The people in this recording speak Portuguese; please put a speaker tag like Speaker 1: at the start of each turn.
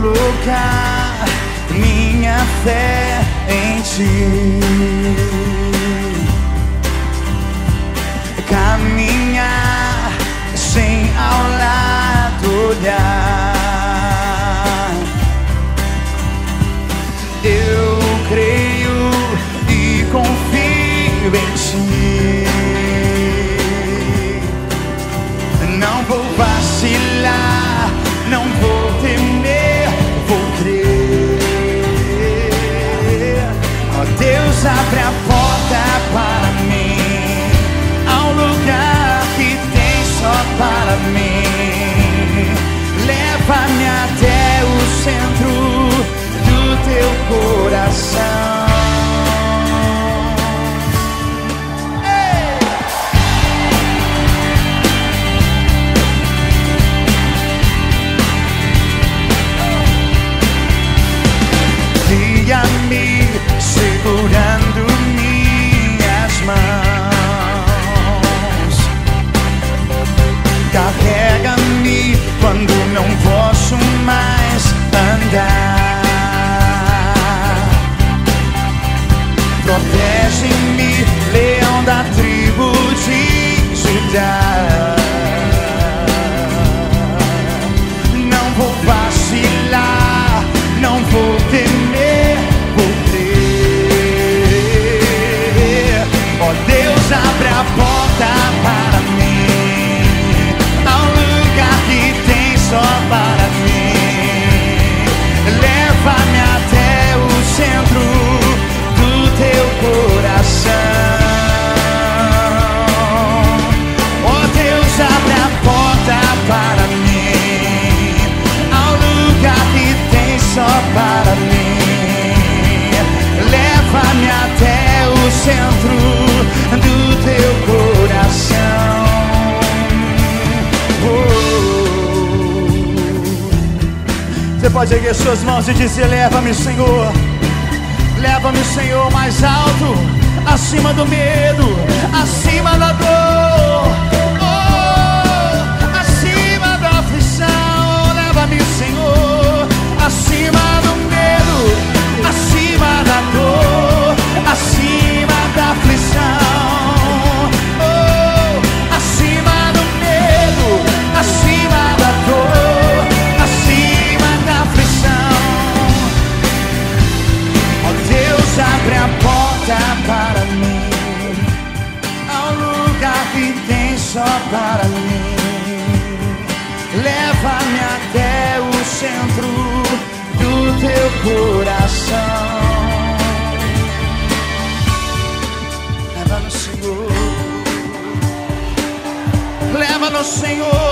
Speaker 1: colocar minha fé em ti. Caminhar sem ao lado olhar. Eu creio e confio em ti. unfolding Você pode erguer suas mãos e dizer: Leva-me, Senhor. Leva-me, Senhor, mais alto, acima do medo, acima da dor. Leva-me até o centro do teu coração. Leva no Senhor. Leva no Senhor.